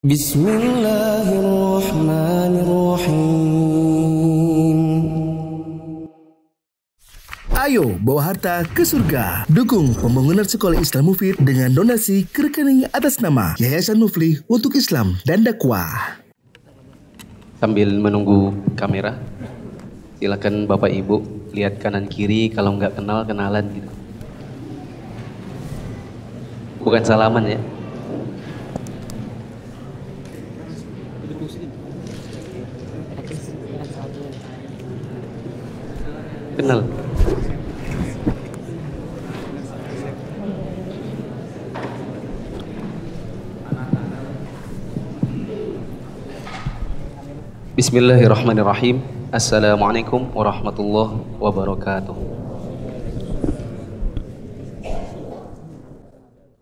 بسم الله الرحمن الرحيم Ayo bawa harta ke surga. Dukung pembangunan sekolah Islam Mufid dengan donasi ke rekening atas nama Yayasan Muflih untuk Islam dan Dakwah. Sambil menunggu kamera, silakan Bapak Ibu lihat kanan kiri kalau nggak kenal kenalan gitu. Bukan salaman ya. Kenal. Bismillahirrahmanirrahim. Assalamualaikum warahmatullahi wabarakatuh.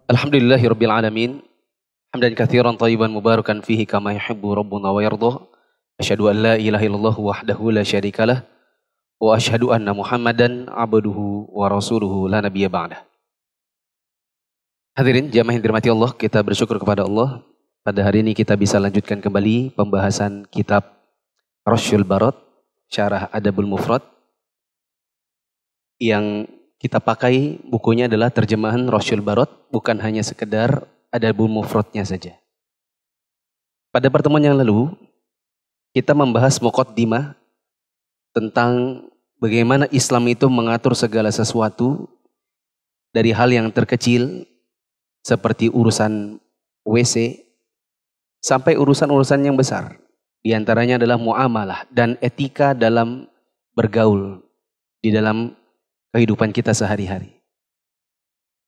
Alhamdulillahirabbil alamin. Hamdan katsiran tayyiban mubarakan fihi kama yuhibbu rabbuna wa yardah. Asyhadu an la ilaha wahdahu la syarikalah wa asyhadu anna Muhammadan abduhu wa rasuluhu la nabiyya ba'dah. Hadirin jamaah yang dirahmati Allah, kita bersyukur kepada Allah pada hari ini kita bisa lanjutkan kembali pembahasan kitab Rasyul Barot, Syarah Adabul Mufrad yang kita pakai bukunya adalah terjemahan Rasyul Barot, bukan hanya sekedar Adabul Mufradnya saja. Pada pertemuan yang lalu, kita membahas Muqaddimah tentang bagaimana Islam itu mengatur segala sesuatu dari hal yang terkecil seperti urusan WC sampai urusan-urusan yang besar. Di antaranya adalah muamalah dan etika dalam bergaul di dalam kehidupan kita sehari-hari.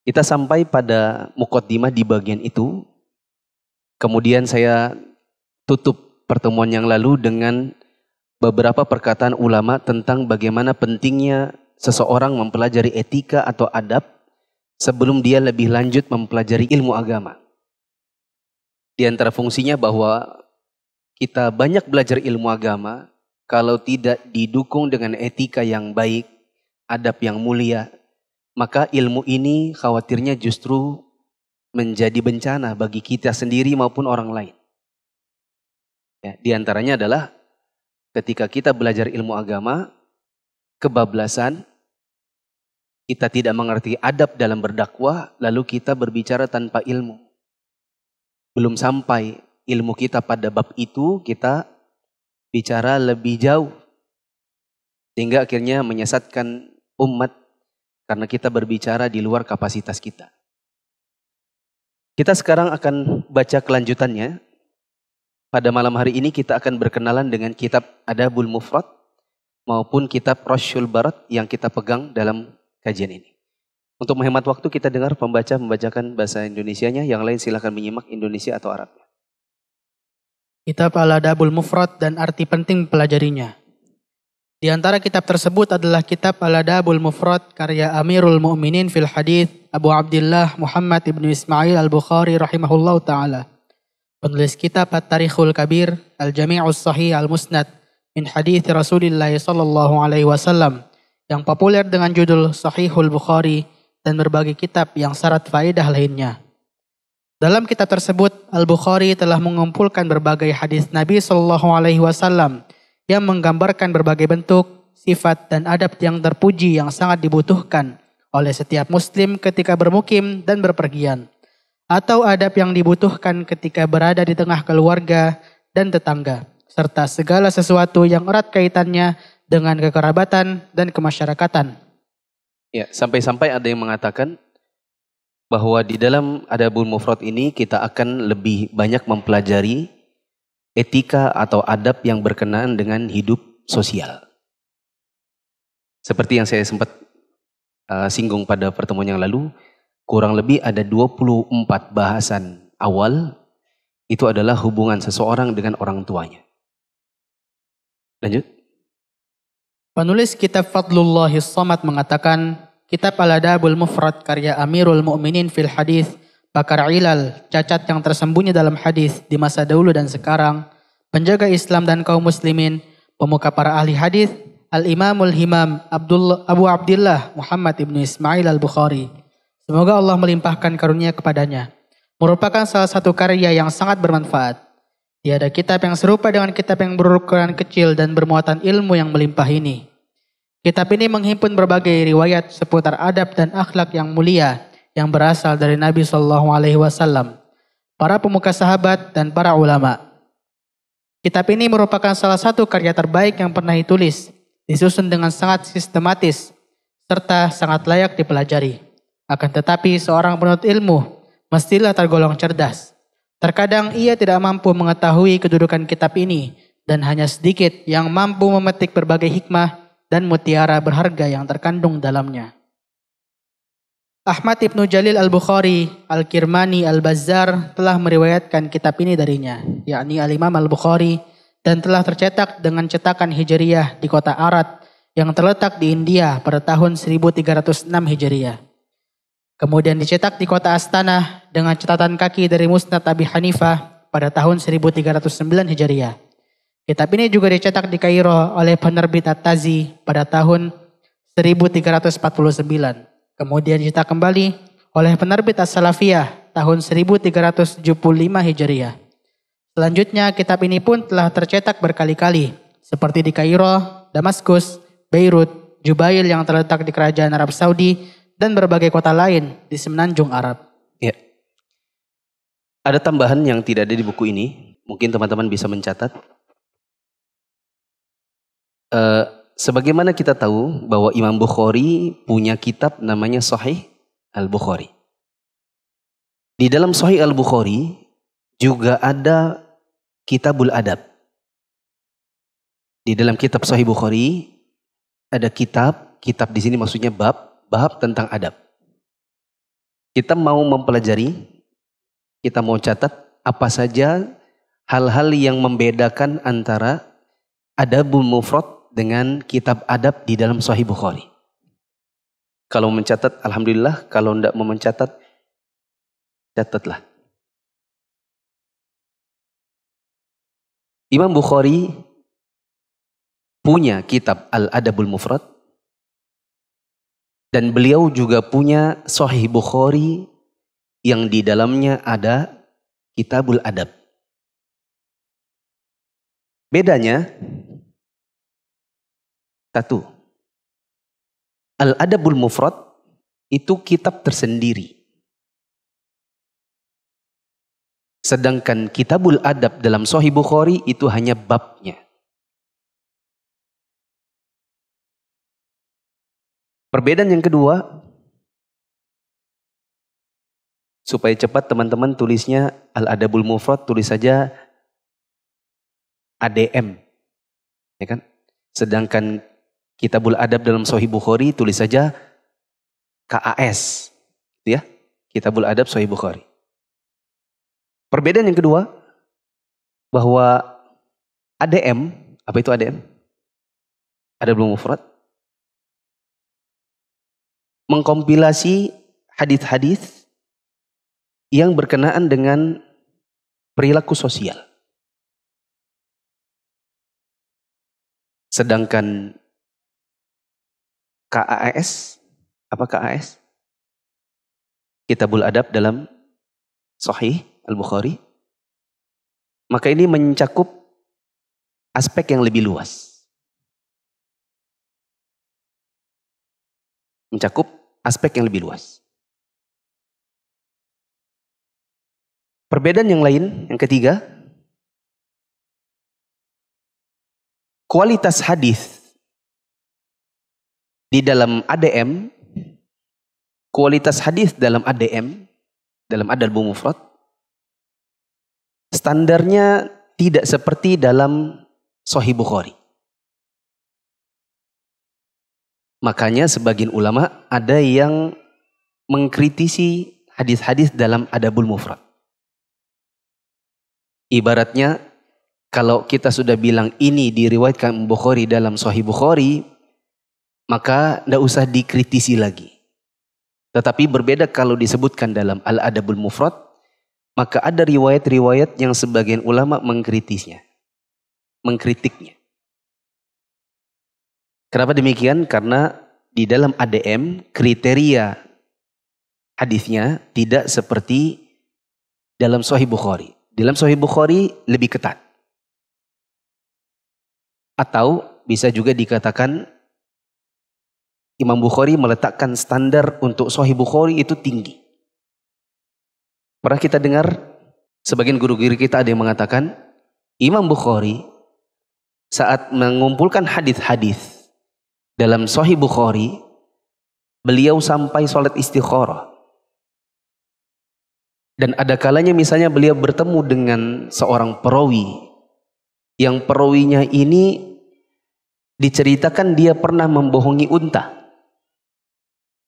Kita sampai pada mukaddimah di bagian itu. Kemudian saya tutup pertemuan yang lalu dengan beberapa perkataan ulama tentang bagaimana pentingnya seseorang mempelajari etika atau adab sebelum dia lebih lanjut mempelajari ilmu agama. Di antara fungsinya bahwa kita banyak belajar ilmu agama, kalau tidak didukung dengan etika yang baik, adab yang mulia, maka ilmu ini khawatirnya justru menjadi bencana bagi kita sendiri maupun orang lain. Ya, di antaranya adalah ketika kita belajar ilmu agama, kebablasan, kita tidak mengerti adab dalam berdakwah, lalu kita berbicara tanpa ilmu. Belum sampai ilmu kita pada bab itu, kita bicara lebih jauh. Sehingga akhirnya menyesatkan umat karena kita berbicara di luar kapasitas kita. Kita sekarang akan baca kelanjutannya. Pada malam hari ini kita akan berkenalan dengan kitab Adabul Mufrad maupun kitab Rasyul Barat yang kita pegang dalam kajian ini. Untuk menghemat waktu kita dengar pembaca membacakan bahasa Indonesianya, yang lain silahkan menyimak Indonesia atau Arab. Kitab Al-Adabul Mufrad dan arti penting pelajarinya. Di antara kitab tersebut adalah kitab Al-Adabul Mufrad karya Amirul Mu'minin fil Hadith Abu Abdullah Muhammad ibnu Ismail Al-Bukhari rahimahullah ta'ala. Penulis kitab At-Tarikhul Kabir Al-Jami'us Sahih Al-Musnad min hadith Rasulullah sallallahu alaihi wasallam yang populer dengan judul Sahihul Bukhari dan berbagai kitab yang syarat faedah lainnya. Dalam kitab tersebut, Al-Bukhari telah mengumpulkan berbagai hadis Nabi Shallallahu Alaihi Wasallam yang menggambarkan berbagai bentuk, sifat, dan adab yang terpuji yang sangat dibutuhkan oleh setiap Muslim ketika bermukim dan berpergian, atau adab yang dibutuhkan ketika berada di tengah keluarga dan tetangga, serta segala sesuatu yang erat kaitannya dengan kekerabatan dan kemasyarakatan. Ya, sampai-sampai ada yang mengatakan bahwa di dalam Adabul Mufrad ini kita akan lebih banyak mempelajari etika atau adab yang berkenaan dengan hidup sosial. Seperti yang saya sempat uh, singgung pada pertemuan yang lalu, kurang lebih ada 24 bahasan awal itu adalah hubungan seseorang dengan orang tuanya. Lanjut. Penulis kitab Fadlullah Samad mengatakan, Kitab Al-Adabul Mufrad karya Amirul Mu'minin fil Hadis, Bakar Ilal, cacat yang tersembunyi dalam hadis di masa dahulu dan sekarang, penjaga Islam dan kaum muslimin, pemuka para ahli hadis, Al-Imamul Himam Abdullah, Abu Abdullah Muhammad ibnu Ismail Al-Bukhari. Semoga Allah melimpahkan karunia kepadanya. merupakan salah satu karya yang sangat bermanfaat. Tiada kitab yang serupa dengan kitab yang berukuran kecil dan bermuatan ilmu yang melimpah ini. Kitab ini menghimpun berbagai riwayat seputar adab dan akhlak yang mulia yang berasal dari Nabi Shallallahu Alaihi Wasallam, para pemuka sahabat dan para ulama. Kitab ini merupakan salah satu karya terbaik yang pernah ditulis, disusun dengan sangat sistematis, serta sangat layak dipelajari. Akan tetapi seorang penuntut ilmu mestilah tergolong cerdas. Terkadang ia tidak mampu mengetahui kedudukan kitab ini dan hanya sedikit yang mampu memetik berbagai hikmah dan mutiara berharga yang terkandung dalamnya. Ahmad Ibnu Jalil Al-Bukhari, Al-Kirmani, Al-Bazzar telah meriwayatkan kitab ini darinya, yakni Al-Imam Al-Bukhari, dan telah tercetak dengan cetakan Hijriyah di kota Arad yang terletak di India pada tahun 1306 Hijriyah. Kemudian dicetak di kota Astana dengan catatan kaki dari Musnad Abi Hanifah pada tahun 1309 Hijriyah. Kitab ini juga dicetak di Kairo oleh penerbit At-Tazi pada tahun 1349. Kemudian dicetak kembali oleh penerbit As-Salafiyah tahun 1375 Hijriah. Selanjutnya kitab ini pun telah tercetak berkali-kali seperti di Kairo, Damaskus, Beirut, Jubail yang terletak di kerajaan Arab Saudi dan berbagai kota lain di semenanjung Arab. Ya. Ada tambahan yang tidak ada di buku ini, mungkin teman-teman bisa mencatat. Uh, Sebagaimana kita tahu bahwa Imam Bukhari punya kitab namanya Sahih Al-Bukhari. Di dalam Sahih Al-Bukhari juga ada Kitabul Adab. Di dalam kitab Sahih Bukhari ada kitab, kitab di sini maksudnya bab, bab tentang adab. Kita mau mempelajari, kita mau catat apa saja hal-hal yang membedakan antara adabul mufrad dengan kitab adab di dalam Sahih Bukhari. Kalau mencatat, Alhamdulillah. Kalau tidak mau mencatat, catatlah. Imam Bukhari punya kitab Al-Adabul Mufrad. Dan beliau juga punya Sahih Bukhari yang di dalamnya ada Kitabul Adab. Bedanya, satu, Al-Adabul Mufrad itu kitab tersendiri. Sedangkan Kitabul Adab dalam Sahih Bukhari itu hanya babnya. Perbedaan yang kedua, supaya cepat teman-teman tulisnya Al-Adabul Mufrad tulis saja ADM. Ya kan? Sedangkan Kitabul Adab dalam Sahih Bukhari tulis saja KAS. Ya, Kitabul Adab Sahih Bukhari. Perbedaan yang kedua bahwa ADM, apa itu ADM? Ada belum mufrad? Mengkompilasi hadis-hadis yang berkenaan dengan perilaku sosial. Sedangkan KAS. Apa KAS? Kitabul Adab dalam Sahih Al-Bukhari. Maka ini mencakup aspek yang lebih luas. Mencakup aspek yang lebih luas. Perbedaan yang lain, yang ketiga, kualitas hadis di dalam ADM, kualitas hadis dalam ADM, dalam Adal Mufrad, standarnya tidak seperti dalam Sahih Bukhari. Makanya sebagian ulama ada yang mengkritisi hadis-hadis dalam Adabul Mufrad. Ibaratnya kalau kita sudah bilang ini diriwayatkan Bukhari dalam Sahih Bukhari, maka tidak usah dikritisi lagi. Tetapi berbeda kalau disebutkan dalam Al-Adabul Mufrad, maka ada riwayat-riwayat yang sebagian ulama mengkritisnya. Mengkritiknya. Kenapa demikian? Karena di dalam ADM kriteria hadisnya tidak seperti dalam Sahih Bukhari. Dalam Sahih Bukhari lebih ketat. Atau bisa juga dikatakan Imam Bukhari meletakkan standar untuk Sahih Bukhari itu tinggi. Pernah kita dengar sebagian guru-guru kita ada yang mengatakan Imam Bukhari saat mengumpulkan hadis-hadis dalam Sahih Bukhari beliau sampai sholat istikharah. Dan ada kalanya misalnya beliau bertemu dengan seorang perawi yang perawinya ini diceritakan dia pernah membohongi unta.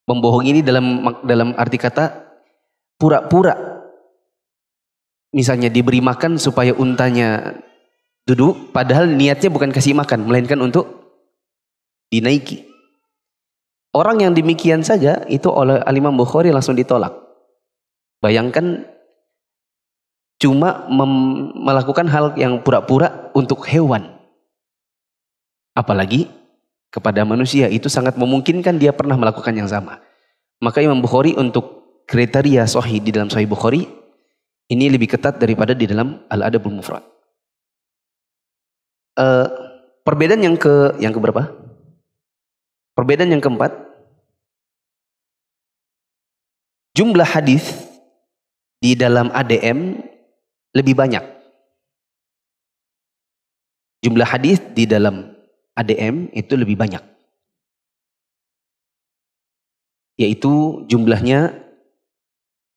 Membohongi ini dalam dalam arti kata pura-pura. Misalnya diberi makan supaya untanya duduk, padahal niatnya bukan kasih makan, melainkan untuk dinaiki. Orang yang demikian saja itu oleh Alimam Bukhari langsung ditolak. Bayangkan cuma melakukan hal yang pura-pura untuk hewan. Apalagi kepada manusia itu sangat memungkinkan dia pernah melakukan yang sama. Maka Imam Bukhari untuk kriteria sahih di dalam Sahih Bukhari ini lebih ketat daripada di dalam Al-Adabul Mufrad. Uh, perbedaan yang ke yang keberapa? Perbedaan yang keempat, jumlah hadis di dalam ADM lebih banyak. Jumlah hadis di dalam ADM itu lebih banyak. Yaitu jumlahnya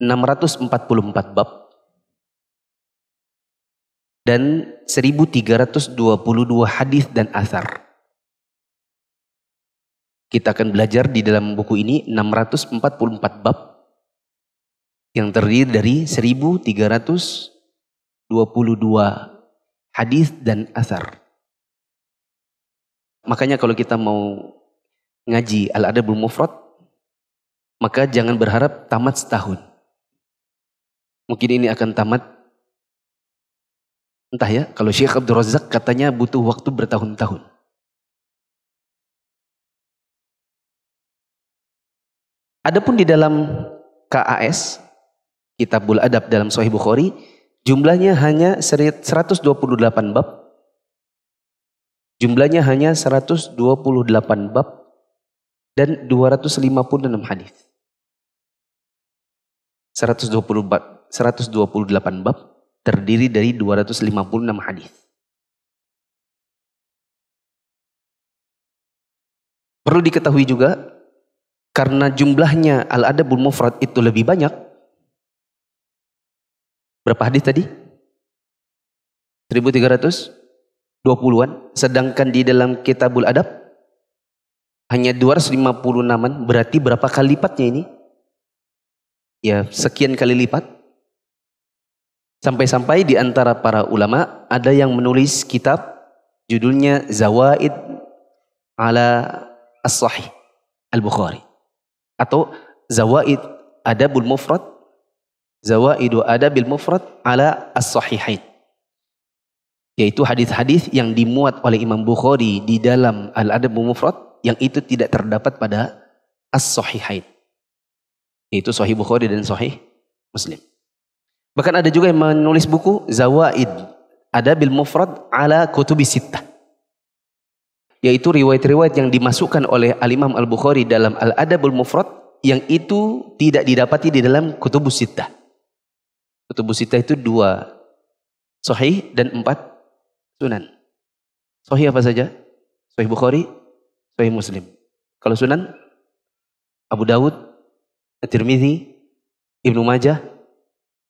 644 bab dan 1322 hadis dan asar. Kita akan belajar di dalam buku ini 644 bab yang terdiri dari 1322 hadis dan asar. Makanya kalau kita mau ngaji Al-Adabul Mufrad, maka jangan berharap tamat setahun. Mungkin ini akan tamat entah ya, kalau Syekh Abdul Razak katanya butuh waktu bertahun-tahun. Adapun di dalam KAS, Kitabul Adab dalam Sahih Bukhari, jumlahnya hanya 128 bab Jumlahnya hanya 128 bab dan 256 hadis. 120 bab, 128 bab terdiri dari 256 hadis. Perlu diketahui juga karena jumlahnya Al-Adabul Mufrad itu lebih banyak. Berapa hadis tadi? 1300 20-an, sedangkan di dalam Kitabul Adab hanya 250 naman, berarti berapa kali lipatnya ini? Ya, sekian kali lipat. Sampai-sampai di antara para ulama ada yang menulis kitab judulnya Zawaid ala As-Sahih Al-Bukhari atau Zawaid Adabul Mufrad Zawaidu Adabil Mufrad ala As-Sahihain yaitu hadis-hadis yang dimuat oleh Imam Bukhari di dalam Al-Adab Mufrad yang itu tidak terdapat pada As-Sahihain. Yaitu Sahih Bukhari dan Sahih Muslim. Bahkan ada juga yang menulis buku Zawaid Adabil Mufrad ala Kutubi Sittah. Yaitu riwayat-riwayat yang dimasukkan oleh Al-Imam Al-Bukhari dalam Al-Adabul Mufrad yang itu tidak didapati di dalam Kutubus Sittah. Kutubus Sittah itu dua Sahih dan empat Sunan. Sahih apa saja? Sahih Bukhari, Sahih Muslim. Kalau Sunan, Abu Dawud, At-Tirmidzi, Ibnu Majah,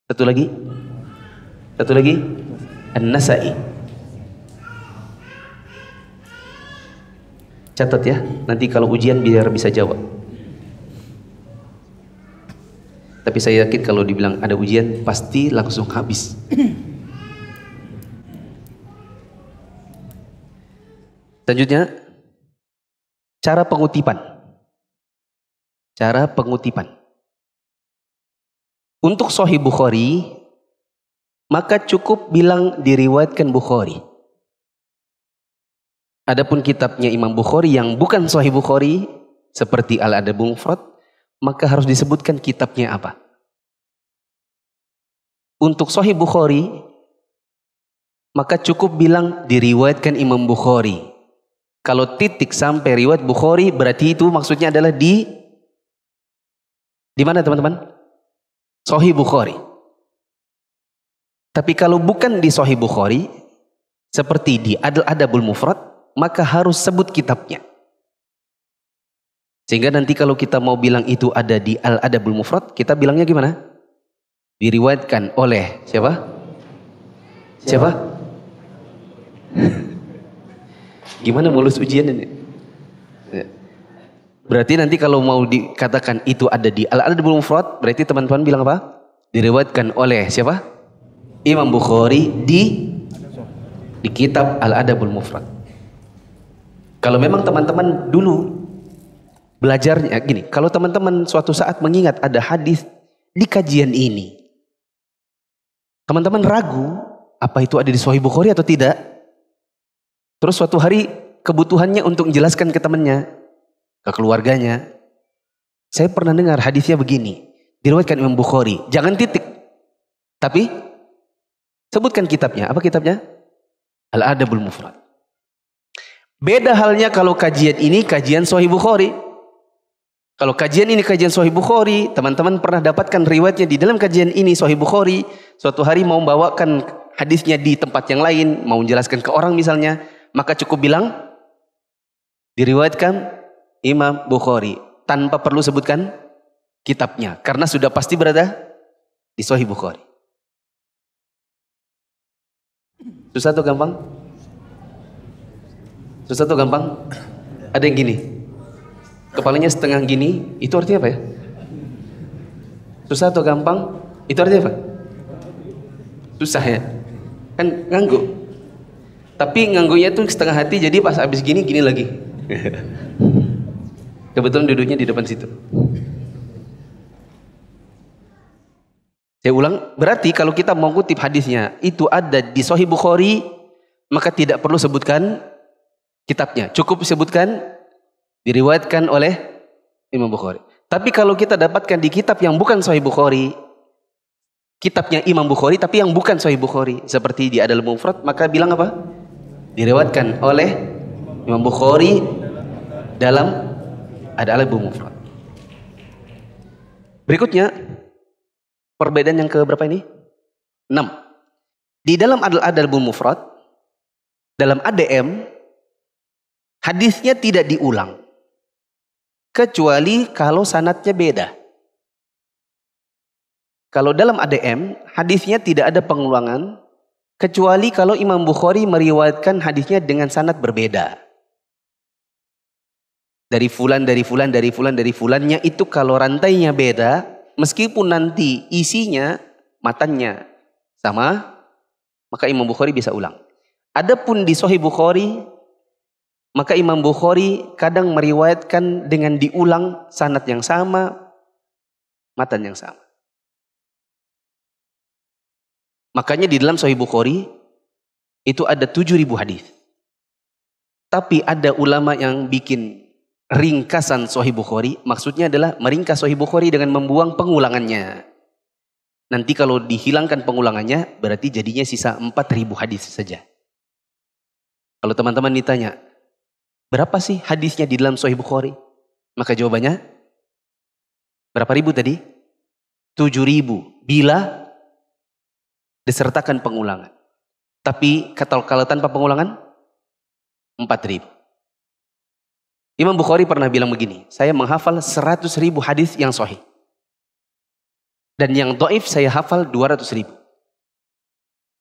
satu lagi, satu lagi, An-Nasai. Catat ya, nanti kalau ujian biar bisa jawab. Tapi saya yakin kalau dibilang ada ujian pasti langsung habis. Selanjutnya, cara pengutipan. Cara pengutipan. Untuk Sahih Bukhari, maka cukup bilang diriwayatkan Bukhari. Adapun kitabnya Imam Bukhari yang bukan Sahih Bukhari, seperti Al-Adab Mufrad, maka harus disebutkan kitabnya apa. untuk Sahih Bukhari, maka cukup bilang diriwayatkan Imam Bukhari. Kalau titik sampai riwayat Bukhari berarti itu maksudnya adalah di di mana teman-teman? Sahih Bukhari. Tapi kalau bukan di Sahih Bukhari, seperti di Adl Adabul Mufrad, maka harus sebut kitabnya. Sehingga nanti kalau kita mau bilang itu ada di Al Adabul Mufrad, kita bilangnya gimana? Diriwayatkan oleh siapa? Siapa? Gimana mulus ujian ini? Ya. Berarti nanti kalau mau dikatakan itu ada di Al Adabul Mufrad, berarti teman-teman bilang apa? Diriwayatkan oleh siapa? Imam Bukhari di di kitab Al Adabul Mufrad. Kalau memang teman-teman dulu belajarnya gini, kalau teman-teman suatu saat mengingat ada hadis di kajian ini, teman-teman ragu apa itu ada di Sahih Bukhari atau tidak? Terus suatu hari kebutuhannya untuk menjelaskan ke temannya, ke keluarganya. Saya pernah dengar hadisnya begini, diriwayatkan Imam Bukhari. Jangan titik. Tapi sebutkan kitabnya. Apa kitabnya? Al-Adabul Mufrad. Beda halnya kalau kajian ini kajian Sahih Bukhari. Kalau kajian ini kajian Sahih Bukhari, teman-teman pernah dapatkan riwayatnya di dalam kajian ini Sahih Bukhari. Suatu hari mau membawakan hadisnya di tempat yang lain, mau menjelaskan ke orang misalnya, maka cukup bilang diriwayatkan Imam Bukhari tanpa perlu sebutkan kitabnya karena sudah pasti berada di Sahih Bukhari. Susah atau gampang? Susah atau gampang? Ada yang gini. Kepalanya setengah gini, itu artinya apa ya? Susah atau gampang? Itu artinya apa? Susah ya? Kan nganggu. Tapi nganggunya tuh setengah hati jadi pas habis gini gini lagi. Kebetulan duduknya di depan situ. Saya ulang, berarti kalau kita mau kutip hadisnya itu ada di Sahih Bukhari, maka tidak perlu sebutkan kitabnya. Cukup sebutkan diriwayatkan oleh Imam Bukhari. Tapi kalau kita dapatkan di kitab yang bukan Sahih Bukhari, kitabnya Imam Bukhari tapi yang bukan Sahih Bukhari, seperti di Adal Mufrad, maka bilang apa? diriwatkan oleh Imam Bukhari dalam ada al Mufrad. Berikutnya perbedaan yang ke berapa ini? 6. Di dalam Adal Adal Mufrad dalam ADM hadisnya tidak diulang kecuali kalau sanatnya beda. Kalau dalam ADM hadisnya tidak ada pengulangan Kecuali kalau Imam Bukhari meriwayatkan hadisnya dengan sanad berbeda. Dari fulan, dari fulan, dari fulan, dari fulannya itu kalau rantainya beda, meskipun nanti isinya, matanya sama, maka Imam Bukhari bisa ulang. Adapun di Sahih Bukhari, maka Imam Bukhari kadang meriwayatkan dengan diulang sanad yang sama, matan yang sama. Makanya di dalam Sahih Bukhari itu ada 7000 hadis. Tapi ada ulama yang bikin ringkasan Sahih Bukhari, maksudnya adalah meringkas Sahih Bukhari dengan membuang pengulangannya. Nanti kalau dihilangkan pengulangannya, berarti jadinya sisa 4000 hadis saja. Kalau teman-teman ditanya, berapa sih hadisnya di dalam Sahih Bukhari? Maka jawabannya, berapa ribu tadi? 7000. Bila disertakan pengulangan. Tapi kalau tanpa pengulangan, 4000. Imam Bukhari pernah bilang begini, saya menghafal 100 ribu hadis yang sahih. Dan yang doif saya hafal 200 ribu.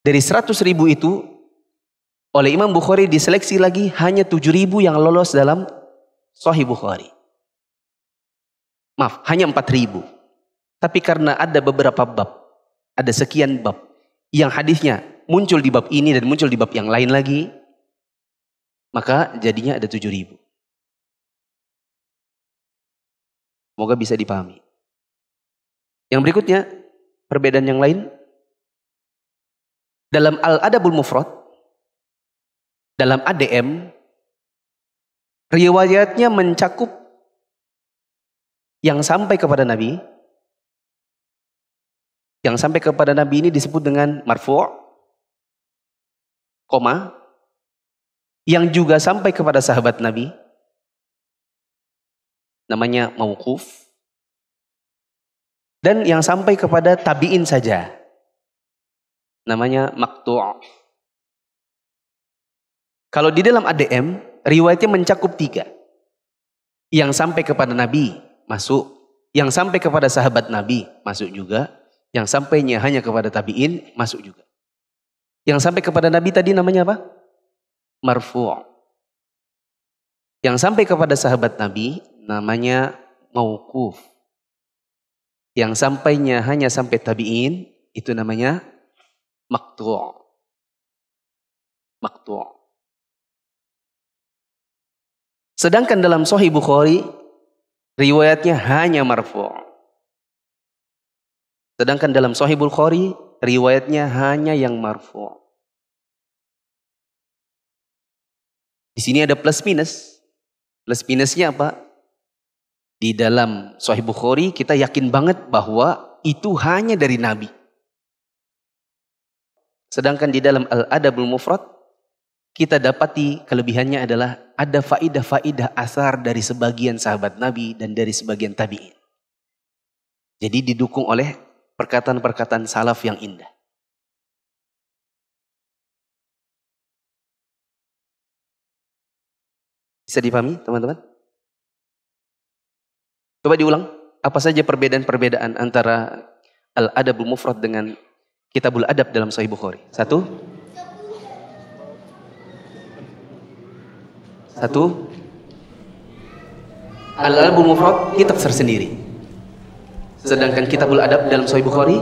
Dari 100 ribu itu, oleh Imam Bukhari diseleksi lagi hanya 7 ribu yang lolos dalam sahih Bukhari. Maaf, hanya 4 ribu. Tapi karena ada beberapa bab, ada sekian bab yang hadisnya muncul di bab ini dan muncul di bab yang lain lagi, maka jadinya ada tujuh ribu. Semoga bisa dipahami. Yang berikutnya, perbedaan yang lain. Dalam Al-Adabul Mufrad, dalam ADM, riwayatnya mencakup yang sampai kepada Nabi, Yang sampai kepada Nabi ini disebut dengan marfu' koma. Yang juga sampai kepada sahabat Nabi namanya mauquf. Dan yang sampai kepada tabi'in saja namanya maktu' kalau di dalam ADM riwayatnya mencakup tiga yang sampai kepada Nabi masuk yang sampai kepada sahabat Nabi masuk juga yang sampainya hanya kepada tabi'in masuk juga yang sampai kepada Nabi tadi namanya apa? marfu' yang sampai kepada sahabat Nabi namanya mauquf. Yang sampainya hanya sampai tabi'in itu namanya maktu'. Maktu'. Sedangkan dalam Sahih Bukhari riwayatnya hanya marfu'. Sedangkan dalam Sahih Bukhari riwayatnya hanya yang marfu'. Di sini ada plus minus. Plus minusnya apa? Di dalam Sahih Bukhari kita yakin banget bahwa itu hanya dari Nabi. Sedangkan di dalam Al-Adabul Mufrad kita dapati kelebihannya adalah ada faidah-faidah asar dari sebagian sahabat Nabi dan dari sebagian tabi'in. Jadi didukung oleh perkataan-perkataan salaf yang indah. Bisa dipahami teman-teman? Coba diulang. Apa saja perbedaan-perbedaan antara Al-Adabul Mufrad dengan Kitabul Adab dalam Sahih Bukhari? Satu. Satu. Al-Adabul Mufrad kitab tersendiri. Sedangkan Kitabul Adab dalam Sahih Bukhari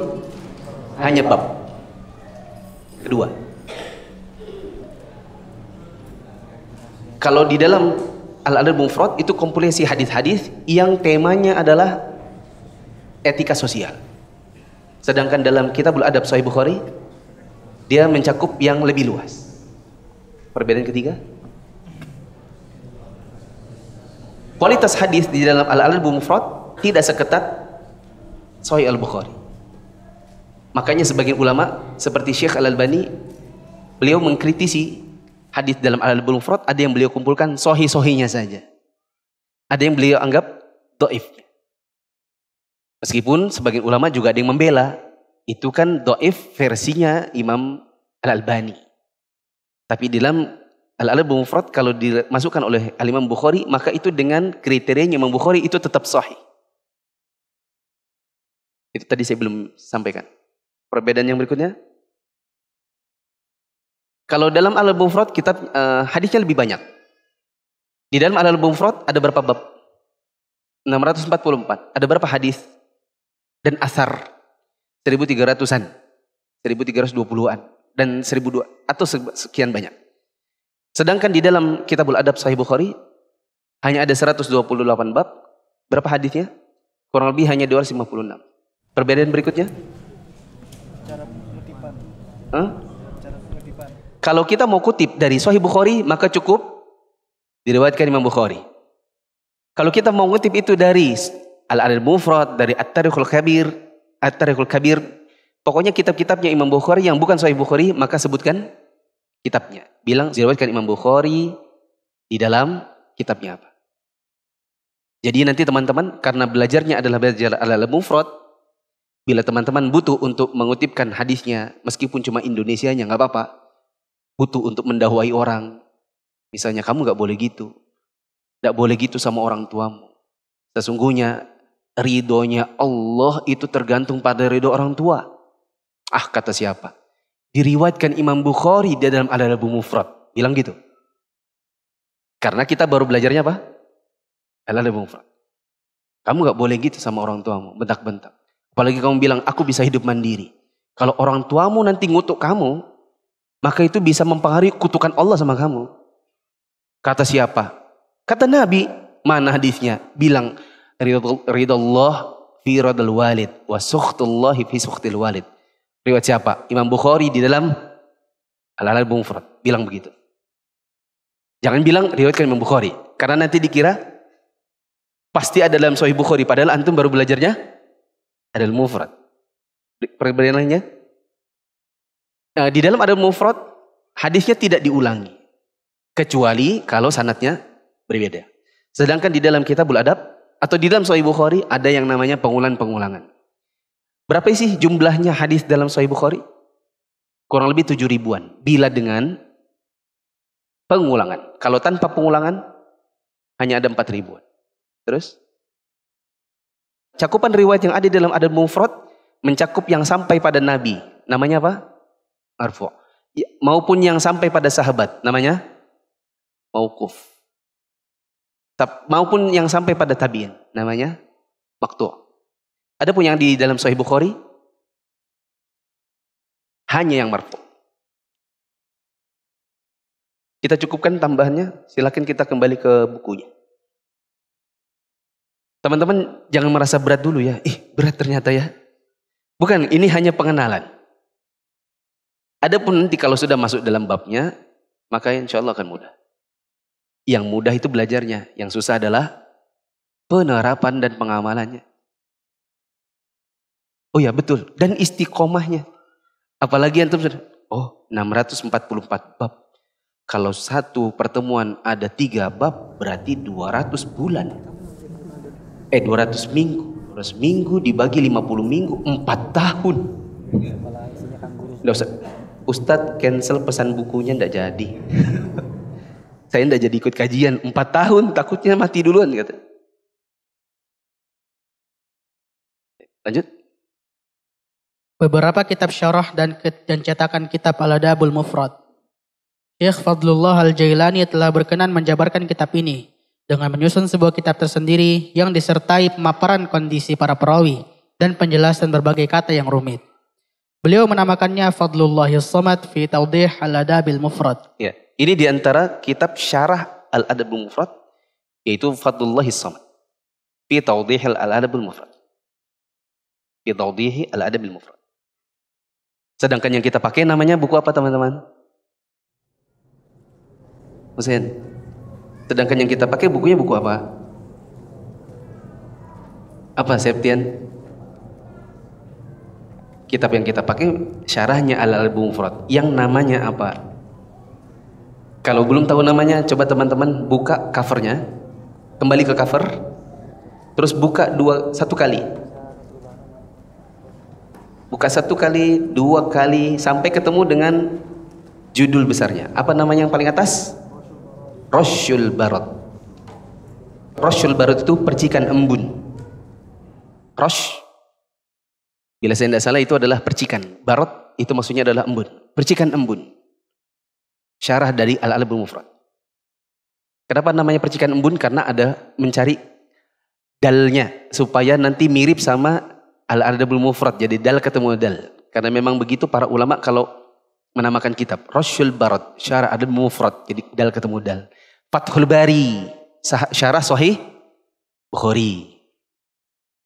hanya bab. Kedua. Kalau di dalam Al-Adab Mufrad itu kompilasi hadis-hadis yang temanya adalah etika sosial. Sedangkan dalam Kitabul Adab Sahih Bukhari dia mencakup yang lebih luas. Perbedaan ketiga. Kualitas hadis di dalam Al-Adab Mufrad tidak seketat Sahih Al-Bukhari. Makanya sebagian ulama seperti Syekh Al-Albani beliau mengkritisi hadis dalam Al-Albul Mufrad ada yang beliau kumpulkan sohi-sohinya saja. Ada yang beliau anggap doif. Meskipun sebagian ulama juga ada yang membela. Itu kan doif versinya Imam Al-Albani. Tapi dalam Al-Albul Mufrad kalau dimasukkan oleh Al-Imam Bukhari maka itu dengan kriterianya Imam Bukhari itu tetap sahih. Itu tadi saya belum sampaikan. Perbedaan yang berikutnya. Kalau dalam Al-Mufrad kitab uh, hadisnya lebih banyak. Di dalam Al-Mufrad ada berapa bab? 644. Ada berapa hadis? Dan asar 1300-an. 1320-an dan 1002 atau sekian banyak. Sedangkan di dalam Kitabul Adab Sahih Bukhari hanya ada 128 bab. Berapa hadisnya? Kurang lebih hanya 256. Perbedaan berikutnya? Cara pengutipan. Huh? Kalau kita mau kutip dari Sahih Bukhari, maka cukup diriwayatkan Imam Bukhari. Kalau kita mau kutip itu dari Al-Adab Mufrad, dari At-Tarikhul Kabir, At-Tarikhul Kabir, pokoknya kitab-kitabnya Imam Bukhari yang bukan Sahih Bukhari, maka sebutkan kitabnya. Bilang diriwayatkan Imam Bukhari di dalam kitabnya apa. Jadi nanti teman-teman karena belajarnya adalah belajar Al-Adab Mufrad, bila teman-teman butuh untuk mengutipkan hadisnya meskipun cuma Indonesia-nya nggak apa-apa, butuh untuk mendakwai orang. Misalnya kamu gak boleh gitu. Gak boleh gitu sama orang tuamu. Sesungguhnya ridhonya Allah itu tergantung pada ridho orang tua. Ah kata siapa? Diriwayatkan Imam Bukhari di dalam Al-Adab Mufrad. Bilang gitu. Karena kita baru belajarnya apa? Al-Adab Mufrad. Kamu gak boleh gitu sama orang tuamu. Bentak-bentak. Apalagi kamu bilang aku bisa hidup mandiri. Kalau orang tuamu nanti ngutuk kamu, maka itu bisa mempengaruhi kutukan Allah sama kamu. Kata siapa? Kata Nabi. Mana hadisnya? Bilang ridallah fi radal walid wa sukhtullahi fi sukhtil walid. Riwayat siapa? Imam Bukhari di dalam Al-Alal Mufrad bilang begitu. Jangan bilang riwayatkan Imam Bukhari karena nanti dikira pasti ada dalam Sahih Bukhari padahal antum baru belajarnya adalah Mufrad. Perbedaan lainnya? Nah, di dalam adab mufrad hadisnya tidak diulangi kecuali kalau sanatnya berbeda. Sedangkan di dalam kitabul adab atau di dalam Sahih Bukhari ada yang namanya pengulangan-pengulangan. Berapa sih jumlahnya hadis dalam Sahih Bukhari? Kurang lebih tujuh ribuan. Bila dengan pengulangan. Kalau tanpa pengulangan hanya ada empat ribuan. Terus? Cakupan riwayat yang ada dalam adab mufrad mencakup yang sampai pada Nabi. Namanya apa? Marfu. Ya, maupun yang sampai pada sahabat. Namanya mauquf. Maupun yang sampai pada tabiin. Namanya waktu. Ada pun yang di dalam Sahih Bukhari hanya yang marfu. Kita cukupkan tambahannya, silakan kita kembali ke bukunya. Teman-teman jangan merasa berat dulu ya. Ih, berat ternyata ya. Bukan, ini hanya pengenalan. Adapun nanti kalau sudah masuk dalam babnya, maka insya Allah akan mudah. Yang mudah itu belajarnya, yang susah adalah penerapan dan pengamalannya. Oh ya betul, dan istiqomahnya. Apalagi yang sudah, oh 644 bab. Kalau satu pertemuan ada tiga bab, berarti 200 bulan. Eh 200 minggu. 200 minggu dibagi 50 minggu 4 tahun. Nggak usah. Ustadz cancel pesan bukunya ndak jadi. Saya ndak jadi ikut kajian. 4 tahun takutnya mati duluan kata. Lanjut beberapa kitab syarah dan, dan cetakan kitab Al-Adabul Mufrad Syekh Fadlullah Al-Jailani telah berkenan menjabarkan kitab ini dengan menyusun sebuah kitab tersendiri yang disertai pemaparan kondisi para perawi dan penjelasan berbagai kata yang rumit. Beliau menamakannya Fadlullah Samad fi Tawdih Al-Adabil Mufrad. Ya, ini di antara kitab syarah Al-Adabil Mufrad yaitu Fadlullah Samad fi Tawdih Al-Adabil Mufrad. Fi Tawdih Al-Adabil Mufrad. Sedangkan yang kita pakai namanya buku apa teman-teman? Hussein. Sedangkan yang kita pakai bukunya buku apa? Apa Septian? Kitab yang kita pakai syarahnya Al-Album Mufrad. Yang namanya apa? Kalau belum tahu namanya, coba teman-teman buka covernya. Kembali ke cover. Terus buka dua satu kali. Buka satu kali, dua kali, sampai ketemu dengan judul besarnya. Apa namanya yang paling atas? Rosyul Barat. Rosyul Barat itu percikan embun. Rosh, bila saya tidak salah itu adalah percikan. Barat itu maksudnya adalah embun. Percikan embun. Syarah dari Al-Album Mufrad. Kenapa namanya percikan embun? Karena ada mencari dalnya. Supaya nanti mirip sama Al-Adabul Mufrad. Jadi dal ketemu dal. Karena memang begitu para ulama kalau menamakan kitab. Rosyul Barat. Syarah Adab Mufrad. Jadi dal ketemu dal. Fathul Bari, syarah Sahih Bukhari.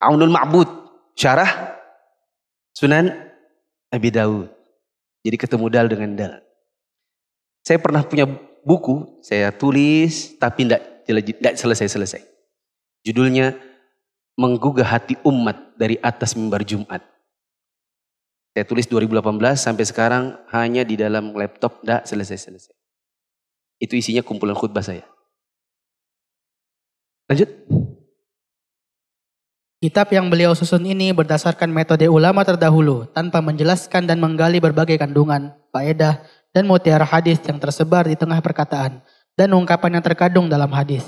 Aunul Ma'bud, syarah Sunan Abi Dawud. Jadi ketemu dal dengan dal. Saya pernah punya buku, saya tulis tapi tidak selesai-selesai. Judulnya Menggugah Hati Umat dari Atas Mimbar Jumat. Saya tulis 2018 sampai sekarang hanya di dalam laptop tidak selesai-selesai. Itu isinya kumpulan khutbah saya. Lanjut. Kitab yang beliau susun ini berdasarkan metode ulama terdahulu tanpa menjelaskan dan menggali berbagai kandungan, faedah, dan mutiara hadis yang tersebar di tengah perkataan dan ungkapan yang terkandung dalam hadis.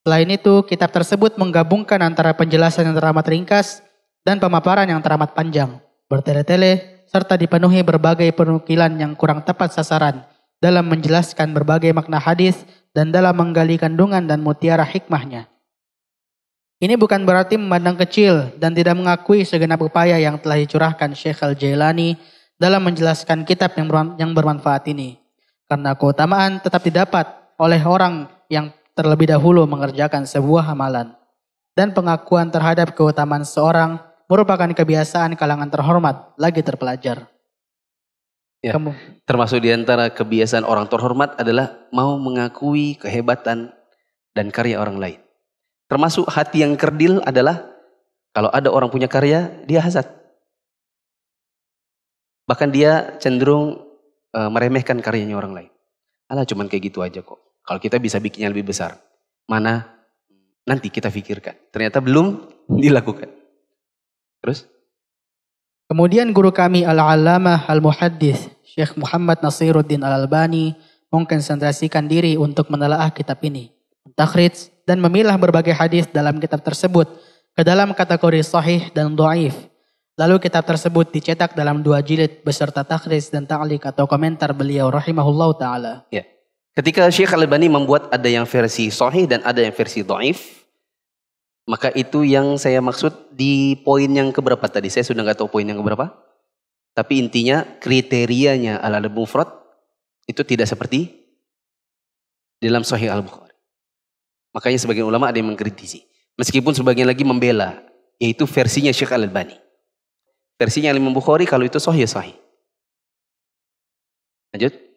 Selain itu, kitab tersebut menggabungkan antara penjelasan yang teramat ringkas dan pemaparan yang teramat panjang, bertele-tele, serta dipenuhi berbagai penukilan yang kurang tepat sasaran dalam menjelaskan berbagai makna hadis dan dalam menggali kandungan dan mutiara hikmahnya. Ini bukan berarti memandang kecil dan tidak mengakui segenap upaya yang telah dicurahkan Syekh Al-Jailani dalam menjelaskan kitab yang bermanfaat ini. Karena keutamaan tetap didapat oleh orang yang terlebih dahulu mengerjakan sebuah amalan. Dan pengakuan terhadap keutamaan seorang merupakan kebiasaan kalangan terhormat lagi terpelajar. Ya, Kamu. Termasuk di antara kebiasaan orang terhormat adalah mau mengakui kehebatan dan karya orang lain. Termasuk hati yang kerdil adalah kalau ada orang punya karya, dia hasad. Bahkan dia cenderung uh, meremehkan karyanya orang lain. Alah cuman kayak gitu aja kok. Kalau kita bisa bikinnya lebih besar. Mana? Nanti kita pikirkan. Ternyata belum dilakukan. Terus? Kemudian guru kami Al-Allamah Al-Muhaddis Syekh Muhammad Nasiruddin Al-Albani mengkonsentrasikan diri untuk menelaah kitab ini, takhrij dan memilah berbagai hadis dalam kitab tersebut ke dalam kategori sahih dan dhaif. Lalu kitab tersebut dicetak dalam dua jilid beserta takhrij dan ta'liq atau komentar beliau rahimahullah taala. Ya. Ketika Syekh Al-Albani membuat ada yang versi sahih dan ada yang versi dhaif, maka itu yang saya maksud di poin yang keberapa tadi. Saya sudah nggak tahu poin yang keberapa. Tapi intinya kriterianya mufrad itu tidak seperti dalam Sahih Al-Bukhari. Makanya sebagian ulama ada yang mengkritisi. Meskipun sebagian lagi membela. Yaitu versinya Syekh Al-Albani. Versinya Imam Bukhari kalau itu Sahih Sahih. Lanjut.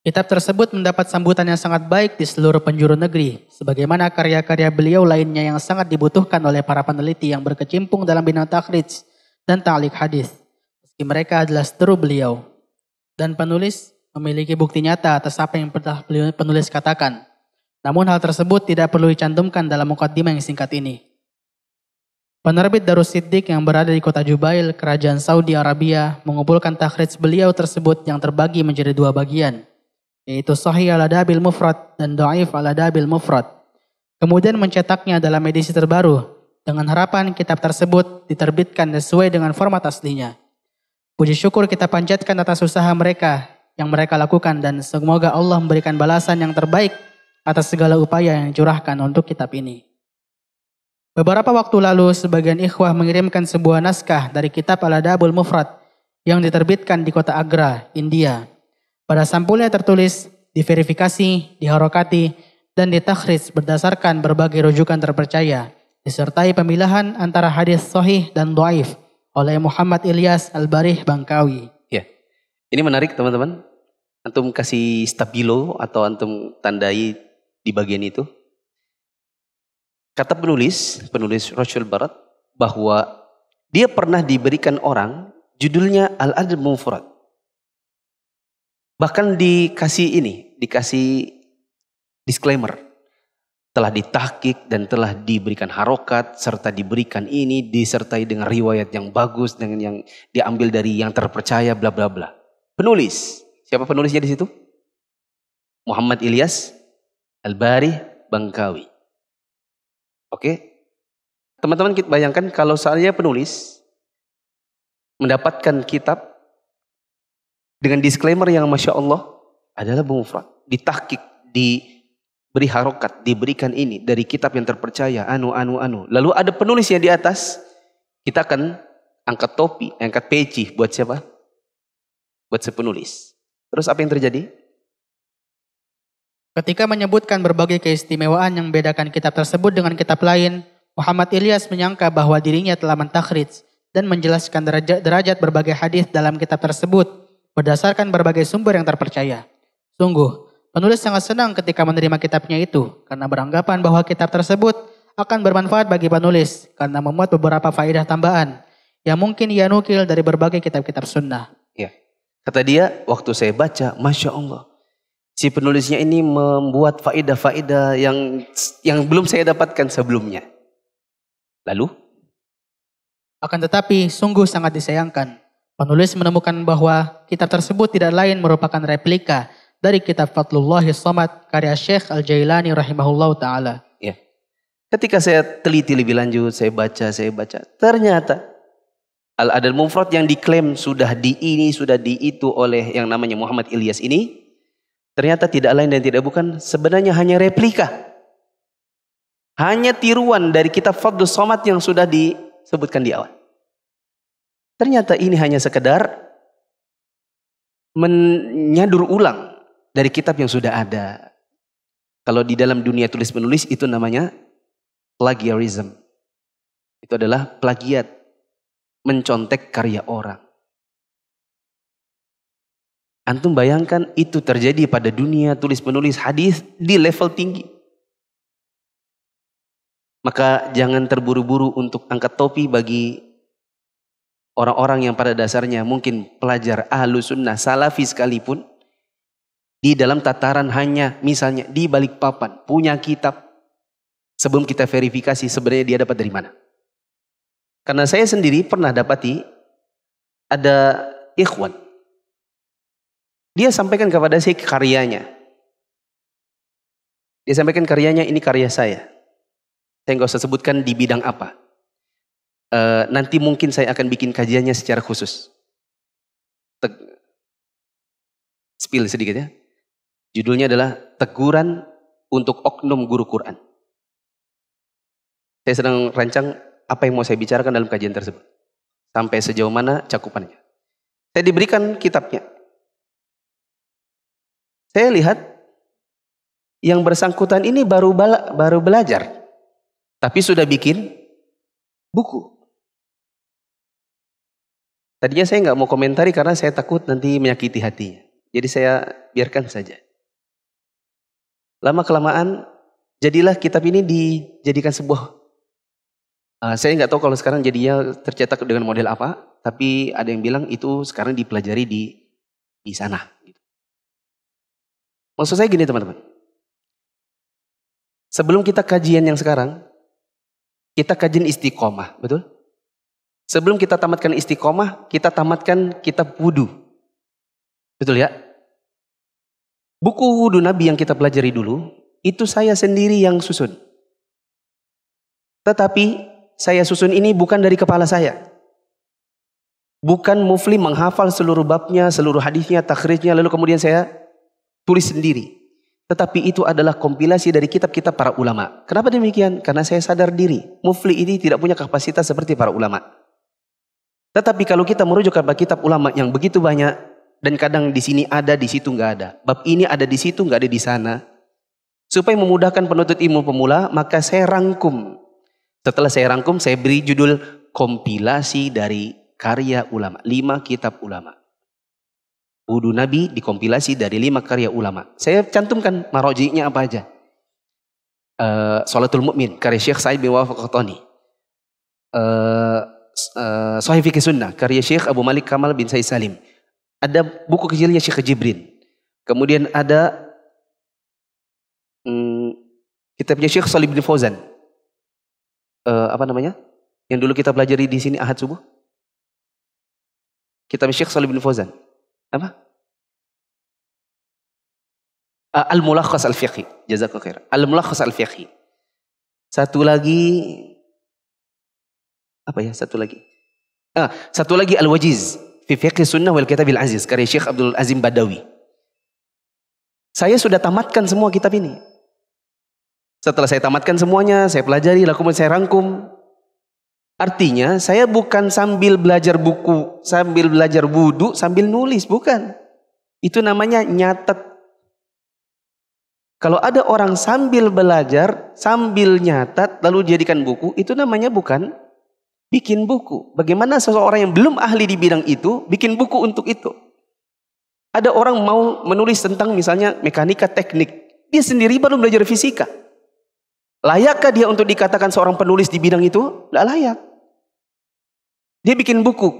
Kitab tersebut mendapat sambutan yang sangat baik di seluruh penjuru negeri, sebagaimana karya-karya beliau lainnya yang sangat dibutuhkan oleh para peneliti yang berkecimpung dalam bidang takhrij dan ta'liq hadis. Meski mereka adalah seteru beliau. Dan penulis memiliki bukti nyata atas apa yang pernah penulis katakan. Namun hal tersebut tidak perlu dicantumkan dalam mukaddimah yang singkat ini. Penerbit Darus Siddiq yang berada di kota Jubail, kerajaan Saudi Arabia, mengumpulkan takhrij beliau tersebut yang terbagi menjadi dua bagian yaitu Sahih al-Adabil Mufrad dan Da'if al-Adabil Mufrad. Kemudian mencetaknya dalam edisi terbaru dengan harapan kitab tersebut diterbitkan sesuai dengan format aslinya. Puji syukur kita panjatkan atas usaha mereka yang mereka lakukan dan semoga Allah memberikan balasan yang terbaik atas segala upaya yang dicurahkan untuk kitab ini. Beberapa waktu lalu, sebagian ikhwah mengirimkan sebuah naskah dari kitab Al-Adabul Mufrad yang diterbitkan di kota Agra, India. Pada sampulnya tertulis, diverifikasi, diharokati, dan ditakhrij berdasarkan berbagai rujukan terpercaya, disertai pemilahan antara hadis sahih dan doaif oleh Muhammad Ilyas Al-Barih Bangkawi. Ya, ini menarik teman-teman. Antum kasih stabilo atau antum tandai di bagian itu. Kata penulis, penulis Rasul Barat, bahwa dia pernah diberikan orang judulnya Al-Adab Mufrad. Bahkan dikasih ini, dikasih disclaimer. Telah ditahkik dan telah diberikan harokat, serta diberikan ini, disertai dengan riwayat yang bagus, dengan yang diambil dari yang terpercaya, bla bla bla. Penulis, siapa penulisnya di situ? Muhammad Ilyas Al-Bari Bangkawi. Oke, teman-teman kita bayangkan kalau saya penulis mendapatkan kitab dengan disclaimer yang Masya Allah adalah mufrad. Ditahkik, diberi harokat, diberikan ini dari kitab yang terpercaya, anu, anu, anu. Lalu ada penulisnya di atas, kita akan angkat topi, angkat peci buat siapa? Buat si penulis. Terus apa yang terjadi? Ketika menyebutkan berbagai keistimewaan yang membedakan kitab tersebut dengan kitab lain, Muhammad Ilyas menyangka bahwa dirinya telah mentakhrij dan menjelaskan derajat, derajat berbagai hadis dalam kitab tersebut berdasarkan berbagai sumber yang terpercaya. Sungguh, penulis sangat senang ketika menerima kitabnya itu karena beranggapan bahwa kitab tersebut akan bermanfaat bagi penulis karena memuat beberapa faedah tambahan yang mungkin ia nukil dari berbagai kitab-kitab sunnah. Ya. Kata dia, waktu saya baca, Masya Allah. Si penulisnya ini membuat faedah-faedah yang yang belum saya dapatkan sebelumnya. Lalu? Akan tetapi, sungguh sangat disayangkan Penulis menemukan bahwa kitab tersebut tidak lain merupakan replika dari kitab Fatlullah Somad karya Syekh Al-Jailani rahimahullah ta'ala. Ya. Ketika saya teliti lebih lanjut, saya baca, saya baca. Ternyata Al-Adal Mufrad yang diklaim sudah di ini, sudah di itu oleh yang namanya Muhammad Ilyas ini. Ternyata tidak lain dan tidak bukan, sebenarnya hanya replika. Hanya tiruan dari kitab Fadlul Somad yang sudah disebutkan di awal. Ternyata ini hanya sekedar menyadur ulang dari kitab yang sudah ada. Kalau di dalam dunia tulis menulis itu namanya plagiarism. Itu adalah plagiat, mencontek karya orang. Antum bayangkan itu terjadi pada dunia tulis menulis hadis di level tinggi. Maka jangan terburu-buru untuk angkat topi bagi orang-orang yang pada dasarnya mungkin pelajar ahlu sunnah salafi sekalipun di dalam tataran hanya misalnya di balik papan punya kitab sebelum kita verifikasi sebenarnya dia dapat dari mana. Karena saya sendiri pernah dapati ada ikhwan. Dia sampaikan kepada saya karyanya. Dia sampaikan karyanya ini karya saya. Saya nggak usah sebutkan di bidang apa. Uh, nanti mungkin saya akan bikin kajiannya secara khusus. Teg Spill sedikit ya. Judulnya adalah Teguran untuk Oknum Guru Quran. Saya sedang rancang apa yang mau saya bicarakan dalam kajian tersebut. Sampai sejauh mana cakupannya. Saya diberikan kitabnya. Saya lihat yang bersangkutan ini baru bala, baru belajar. Tapi sudah bikin buku. Tadinya saya nggak mau komentari karena saya takut nanti menyakiti hatinya. Jadi saya biarkan saja. Lama kelamaan jadilah kitab ini dijadikan sebuah uh, saya nggak tahu kalau sekarang jadinya tercetak dengan model apa, tapi ada yang bilang itu sekarang dipelajari di di sana. Gitu. Maksud saya gini teman-teman. Sebelum kita kajian yang sekarang, kita kajian istiqomah, betul? Sebelum kita tamatkan istiqomah, kita tamatkan kitab wudhu. Betul ya? Buku wudhu Nabi yang kita pelajari dulu, itu saya sendiri yang susun. Tetapi saya susun ini bukan dari kepala saya. Bukan mufli menghafal seluruh babnya, seluruh hadisnya, takhrijnya, lalu kemudian saya tulis sendiri. Tetapi itu adalah kompilasi dari kitab-kitab para ulama. Kenapa demikian? Karena saya sadar diri, mufli ini tidak punya kapasitas seperti para ulama. Tetapi kalau kita merujuk kepada kitab ulama yang begitu banyak, dan kadang di sini ada, di situ nggak ada. Bab ini ada di situ, nggak ada di sana. Supaya memudahkan penuntut ilmu pemula, maka saya rangkum. Setelah saya rangkum, saya beri judul kompilasi dari karya ulama. Lima kitab ulama. Wudhu Nabi dikompilasi dari lima karya ulama. Saya cantumkan marojinya apa aja. Uh, Salatul Mu'min, karya Syekh Sa'id bin Wafaq. Uh, uh, Sahih Fikih Sunnah, karya Syekh Abu Malik Kamal bin Said Salim. Ada buku kecilnya Syekh Jibrin. Kemudian ada hmm, kitabnya Syekh Salih bin Fauzan. Uh, apa namanya? Yang dulu kita pelajari di sini Ahad subuh. Kitab Syekh Salih bin Fauzan. Apa? Uh, Al-Mulakhas Al-Fiqhi. Jazakallahu khair. Al-Mulakhas Al-Fiqhi. Satu lagi apa ya? Satu lagi. Ah, satu lagi Al-Wajiz fi fiqh sunnah wal kitabil aziz karya Syekh Abdul Azim Badawi. Saya sudah tamatkan semua kitab ini. Setelah saya tamatkan semuanya, saya pelajari, lalu kemudian saya rangkum. Artinya saya bukan sambil belajar buku, sambil belajar wudhu, sambil nulis, bukan. Itu namanya nyatet. Kalau ada orang sambil belajar, sambil nyatat, lalu jadikan buku, itu namanya bukan bikin buku. Bagaimana seseorang yang belum ahli di bidang itu bikin buku untuk itu? Ada orang mau menulis tentang misalnya mekanika teknik. Dia sendiri baru belajar fisika. Layakkah dia untuk dikatakan seorang penulis di bidang itu? Tidak layak. Dia bikin buku.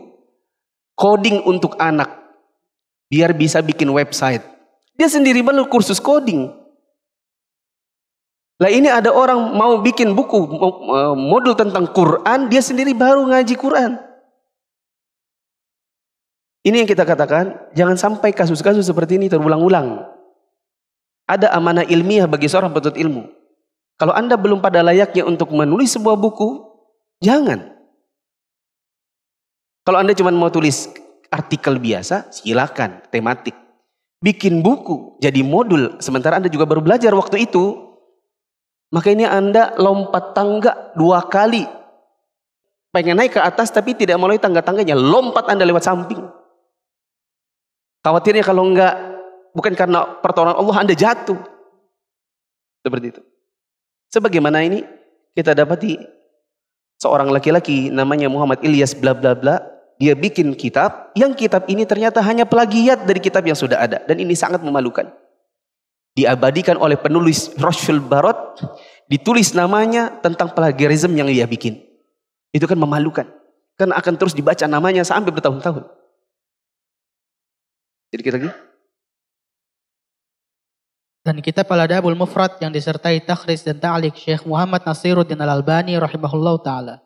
Coding untuk anak. Biar bisa bikin website. Dia sendiri baru kursus coding. Lah ini ada orang mau bikin buku modul tentang Quran, dia sendiri baru ngaji Quran. Ini yang kita katakan, jangan sampai kasus-kasus seperti ini terulang-ulang. Ada amanah ilmiah bagi seorang penuntut ilmu. Kalau Anda belum pada layaknya untuk menulis sebuah buku, jangan. Kalau Anda cuma mau tulis artikel biasa, silakan, tematik. Bikin buku, jadi modul, sementara Anda juga baru belajar waktu itu, maka ini Anda lompat tangga dua kali. Pengen naik ke atas tapi tidak melalui tangga-tangganya. Lompat Anda lewat samping. Khawatirnya kalau enggak, bukan karena pertolongan Allah Anda jatuh. Seperti itu. Sebagaimana ini kita dapati seorang laki-laki namanya Muhammad Ilyas bla bla bla. Dia bikin kitab, yang kitab ini ternyata hanya plagiat dari kitab yang sudah ada. Dan ini sangat memalukan diabadikan oleh penulis Roshul Barot, ditulis namanya tentang plagiarisme yang ia bikin. Itu kan memalukan. Karena akan terus dibaca namanya sampai bertahun-tahun. Jadi kita lagi. Dan kitab Al-Adabul Mufrad yang disertai takhris dan ta'liq Syekh Muhammad Nasiruddin Al-Albani rahimahullah ta'ala.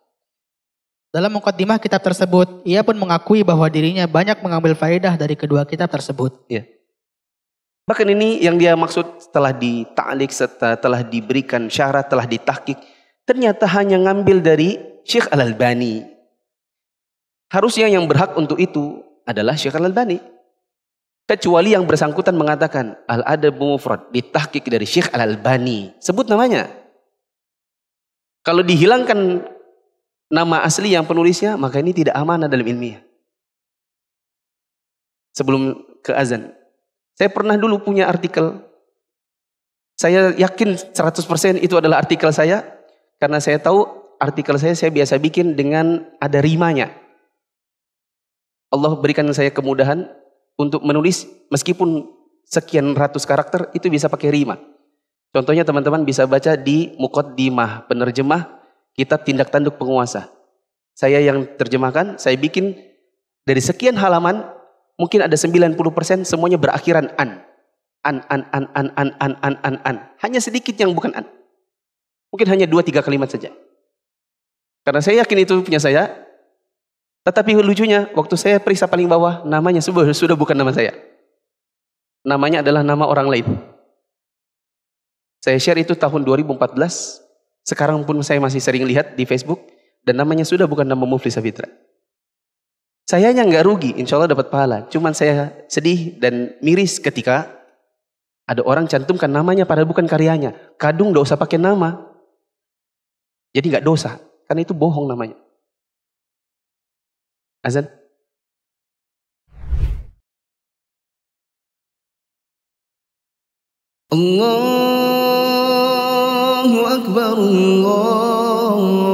Dalam mukaddimah kitab tersebut, ia pun mengakui bahwa dirinya banyak mengambil faedah dari kedua kitab tersebut. Ya. Bahkan ini yang dia maksud setelah dita'lik, setelah diberikan syarat, telah ditahkik. Ternyata hanya ngambil dari Syekh Al-Albani. Harusnya yang berhak untuk itu adalah Syekh Al-Albani. Kecuali yang bersangkutan mengatakan Al-Adab Mufrad ditahkik dari Syekh Al-Albani. Sebut namanya. Kalau dihilangkan nama asli yang penulisnya, maka ini tidak amanah dalam ilmiah. Sebelum ke azan. Saya pernah dulu punya artikel. Saya yakin 100% itu adalah artikel saya. Karena saya tahu artikel saya saya biasa bikin dengan ada rimanya. Allah berikan saya kemudahan untuk menulis meskipun sekian ratus karakter itu bisa pakai rima. Contohnya teman-teman bisa baca di Muqaddimah penerjemah kitab tindak tanduk penguasa. Saya yang terjemahkan, saya bikin dari sekian halaman, mungkin ada 90% semuanya berakhiran an. An, an, an, an, an, an, an, an, an. Hanya sedikit yang bukan an. Mungkin hanya dua tiga kalimat saja. Karena saya yakin itu punya saya. Tetapi lucunya, waktu saya periksa paling bawah, namanya sudah, sudah bukan nama saya. Namanya adalah nama orang lain. Saya share itu tahun 2014. Sekarang pun saya masih sering lihat di Facebook dan namanya sudah bukan nama Mufli Safitra. Saya yang nggak rugi, insya Allah dapat pahala. Cuman saya sedih dan miris ketika ada orang cantumkan namanya padahal bukan karyanya. Kadung gak usah pakai nama. Jadi nggak dosa, karena itu bohong namanya. Azan. Allahu Akbar, Allah.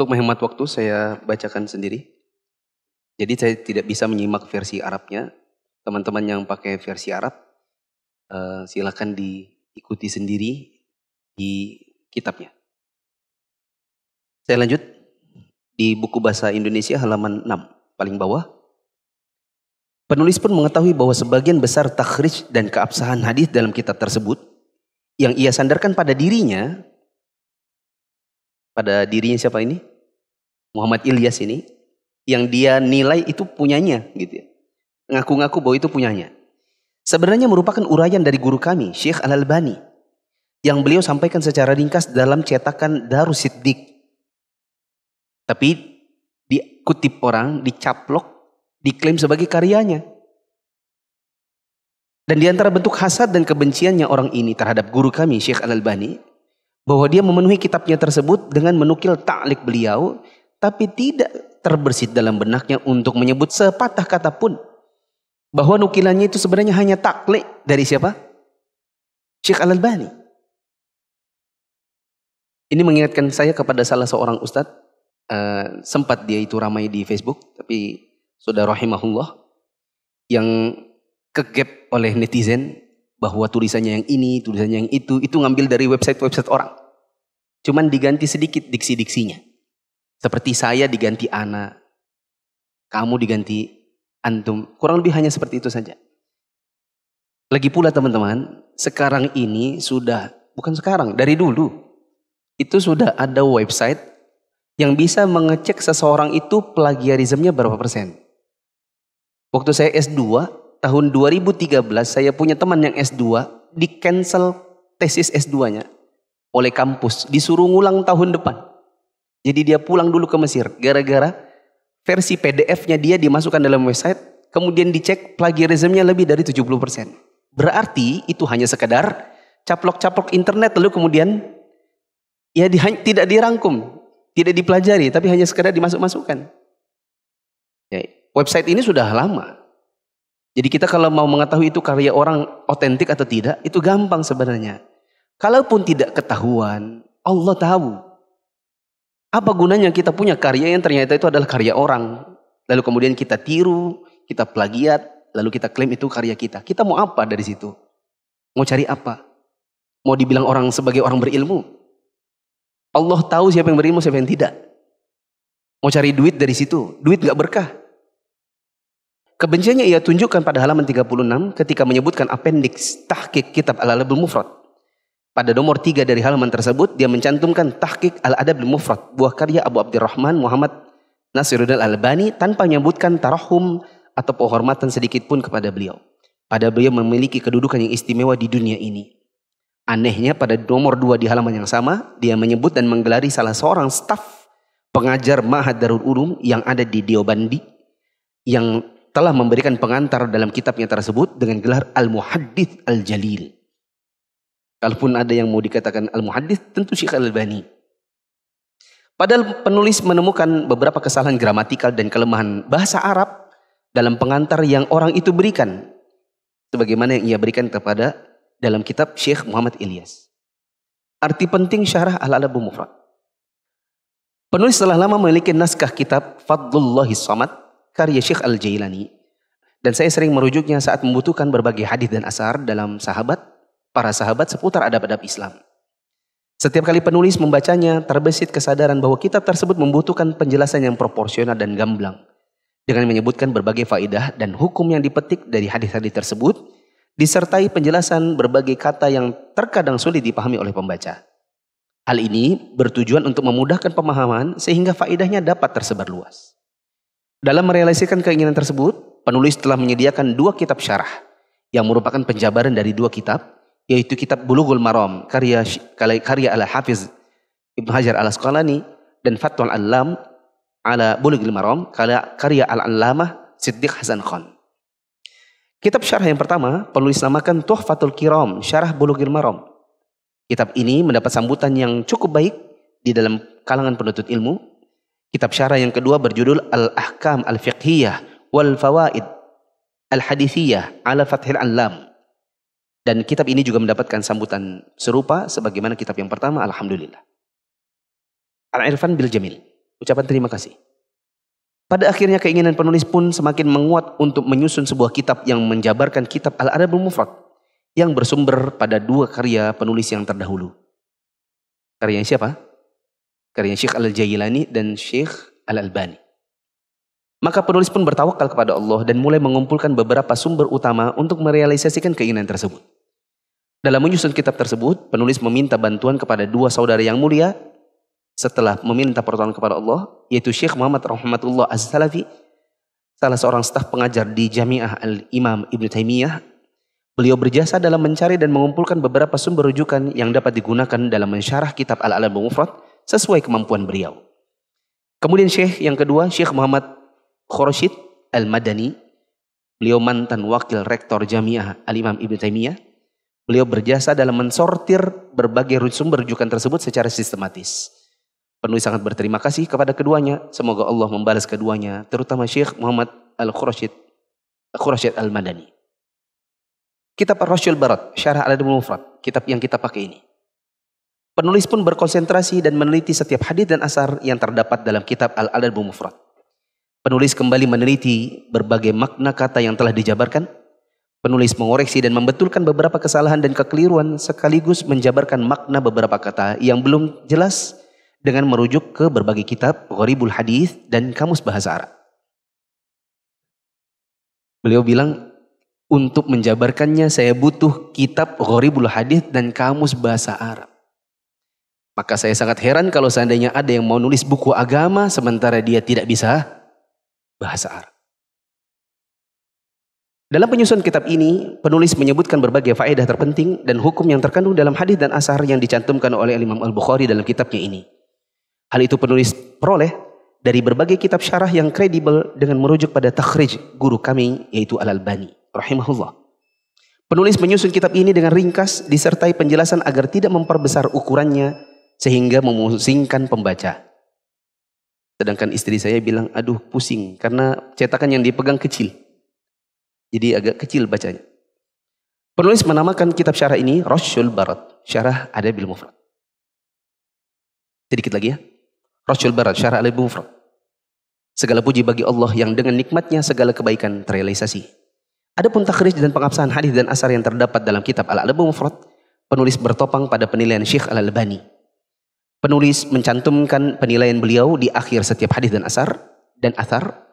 untuk menghemat waktu saya bacakan sendiri. Jadi saya tidak bisa menyimak versi Arabnya. Teman-teman yang pakai versi Arab, eh, silakan diikuti sendiri di kitabnya. Saya lanjut di buku bahasa Indonesia halaman 6 paling bawah. Penulis pun mengetahui bahwa sebagian besar takhrij dan keabsahan hadis dalam kitab tersebut yang ia sandarkan pada dirinya pada dirinya siapa ini? Muhammad Ilyas ini yang dia nilai itu punyanya gitu ya. Ngaku-ngaku bahwa itu punyanya. Sebenarnya merupakan uraian dari guru kami, Syekh Al-Albani. yang beliau sampaikan secara ringkas dalam cetakan Darus Siddiq. Tapi dikutip orang, dicaplok, diklaim sebagai karyanya. Dan di antara bentuk hasad dan kebenciannya orang ini terhadap guru kami Syekh Al-Albani bahwa dia memenuhi kitabnya tersebut dengan menukil ta'lik beliau tapi tidak terbersit dalam benaknya untuk menyebut sepatah kata pun bahwa nukilannya itu sebenarnya hanya taklik dari siapa? Syekh Al-Albani. Ini mengingatkan saya kepada salah seorang ustadz uh, sempat dia itu ramai di Facebook tapi sudah rahimahullah yang kegap oleh netizen bahwa tulisannya yang ini, tulisannya yang itu, itu ngambil dari website-website orang. Cuman diganti sedikit diksi-diksinya. Seperti saya diganti ana, kamu diganti antum. Kurang lebih hanya seperti itu saja. Lagi pula teman-teman, sekarang ini sudah, bukan sekarang, dari dulu. Itu sudah ada website yang bisa mengecek seseorang itu plagiarismenya berapa persen. Waktu saya S2, tahun 2013 saya punya teman yang S2 di cancel tesis S2-nya oleh kampus, disuruh ngulang tahun depan. Jadi dia pulang dulu ke Mesir gara-gara versi PDF-nya dia dimasukkan dalam website, kemudian dicek plagiarismenya lebih dari 70%. Berarti itu hanya sekedar caplok-caplok internet lalu kemudian ya di, tidak dirangkum, tidak dipelajari, tapi hanya sekedar dimasuk-masukkan. Ya, website ini sudah lama, jadi kita kalau mau mengetahui itu karya orang otentik atau tidak, itu gampang sebenarnya. Kalaupun tidak ketahuan, Allah tahu. Apa gunanya kita punya karya yang ternyata itu adalah karya orang. Lalu kemudian kita tiru, kita plagiat, lalu kita klaim itu karya kita. Kita mau apa dari situ? Mau cari apa? Mau dibilang orang sebagai orang berilmu? Allah tahu siapa yang berilmu, siapa yang tidak. Mau cari duit dari situ, duit gak berkah. Kebenciannya ia tunjukkan pada halaman 36 ketika menyebutkan appendix tahqiq kitab Al-Adabul Mufrad. Pada nomor 3 dari halaman tersebut dia mencantumkan tahqiq Al-Adabul Mufrad, buah karya Abu Abdurrahman Muhammad Nasiruddin Al-Albani tanpa menyebutkan tarahum atau penghormatan sedikit pun kepada beliau. Pada beliau memiliki kedudukan yang istimewa di dunia ini. Anehnya pada nomor 2 di halaman yang sama, dia menyebut dan menggelari salah seorang staf pengajar Mahad Darul Ulum yang ada di Diobandi yang telah memberikan pengantar dalam kitabnya tersebut dengan gelar Al-Muhaddith Al-Jalil. Kalaupun ada yang mau dikatakan Al-Muhaddith, tentu Syekh Al-Albani. Padahal penulis menemukan beberapa kesalahan gramatikal dan kelemahan bahasa Arab dalam pengantar yang orang itu berikan. Sebagaimana yang ia berikan kepada dalam kitab Syekh Muhammad Ilyas. Arti penting syarah Al-Alabu Mufrad. Penulis telah lama memiliki naskah kitab Fadlullahi Samad karya Syekh Al-Jailani. Dan saya sering merujuknya saat membutuhkan berbagai hadis dan asar dalam sahabat, para sahabat seputar adab-adab Islam. Setiap kali penulis membacanya, terbesit kesadaran bahwa kitab tersebut membutuhkan penjelasan yang proporsional dan gamblang. Dengan menyebutkan berbagai faidah dan hukum yang dipetik dari hadis-hadis tersebut, disertai penjelasan berbagai kata yang terkadang sulit dipahami oleh pembaca. Hal ini bertujuan untuk memudahkan pemahaman sehingga faidahnya dapat tersebar luas. Dalam merealisasikan keinginan tersebut, penulis telah menyediakan dua kitab syarah yang merupakan penjabaran dari dua kitab, yaitu kitab Bulughul Maram karya karya Al-Hafiz Ibnu Hajar Al-Asqalani dan Fathul Alam ala Bulughul Maram karya Al-Allamah Siddiq Hasan Khan. Kitab syarah yang pertama penulis namakan Tuhfatul Kiram Syarah Bulughul Maram. Kitab ini mendapat sambutan yang cukup baik di dalam kalangan penuntut ilmu Kitab syarah yang kedua berjudul Al-Ahkam Al-Fiqhiyah wal Fawaid Al-Hadithiyah ala Fathil Alam. Dan kitab ini juga mendapatkan sambutan serupa sebagaimana kitab yang pertama Alhamdulillah. Al-Irfan Bil Jamil. Ucapan terima kasih. Pada akhirnya keinginan penulis pun semakin menguat untuk menyusun sebuah kitab yang menjabarkan kitab Al-Adabul Mufrad yang bersumber pada dua karya penulis yang terdahulu. Karya siapa? karya Syekh Al-Jailani dan Syekh Al-Albani. Maka penulis pun bertawakal kepada Allah dan mulai mengumpulkan beberapa sumber utama untuk merealisasikan keinginan tersebut. Dalam menyusun kitab tersebut, penulis meminta bantuan kepada dua saudara yang mulia setelah meminta pertolongan kepada Allah, yaitu Syekh Muhammad Rahmatullah Az-Salafi, salah seorang staf pengajar di Jamiah Al-Imam Ibn Taimiyah, Beliau berjasa dalam mencari dan mengumpulkan beberapa sumber rujukan yang dapat digunakan dalam mensyarah kitab Al-Alam Mufrad sesuai kemampuan beliau. Kemudian Syekh yang kedua, Syekh Muhammad Khurashid Al-Madani. Beliau mantan wakil rektor Jamiah Al-Imam Ibn Taimiyah. Beliau berjasa dalam mensortir berbagai sumber rujukan tersebut secara sistematis. Penulis sangat berterima kasih kepada keduanya. Semoga Allah membalas keduanya, terutama Syekh Muhammad Al-Khurashid Khurashid Al-Madani. Kitab Ar-Rasyul Barat, Syarah Al-Adabul Mufrad, kitab yang kita pakai ini. Penulis pun berkonsentrasi dan meneliti setiap hadis dan asar yang terdapat dalam kitab Al-Adabul Mufrad. Penulis kembali meneliti berbagai makna kata yang telah dijabarkan. Penulis mengoreksi dan membetulkan beberapa kesalahan dan kekeliruan sekaligus menjabarkan makna beberapa kata yang belum jelas dengan merujuk ke berbagai kitab Gharibul Hadis dan Kamus Bahasa Arab. Beliau bilang, untuk menjabarkannya saya butuh kitab Gharibul Hadis dan Kamus Bahasa Arab. Maka saya sangat heran kalau seandainya ada yang mau nulis buku agama sementara dia tidak bisa bahasa Arab. Dalam penyusunan kitab ini, penulis menyebutkan berbagai faedah terpenting dan hukum yang terkandung dalam hadis dan asar yang dicantumkan oleh Imam Al-Bukhari dalam kitabnya ini. Hal itu penulis peroleh dari berbagai kitab syarah yang kredibel dengan merujuk pada takhrij guru kami yaitu Al-Albani rahimahullah. Penulis menyusun kitab ini dengan ringkas disertai penjelasan agar tidak memperbesar ukurannya sehingga memusingkan pembaca. Sedangkan istri saya bilang, aduh pusing karena cetakan yang dipegang kecil. Jadi agak kecil bacanya. Penulis menamakan kitab syarah ini Rasyul Barat, syarah Adabil Mufrad. Sedikit lagi ya. Rasul Barat, Syarah al Mufrad. Segala puji bagi Allah yang dengan nikmatnya segala kebaikan terrealisasi. Adapun takhrij dan pengabsahan hadis dan asar yang terdapat dalam kitab Al-Adab Mufrad, penulis bertopang pada penilaian Syekh Al-Albani. Penulis mencantumkan penilaian beliau di akhir setiap hadis dan asar dan asar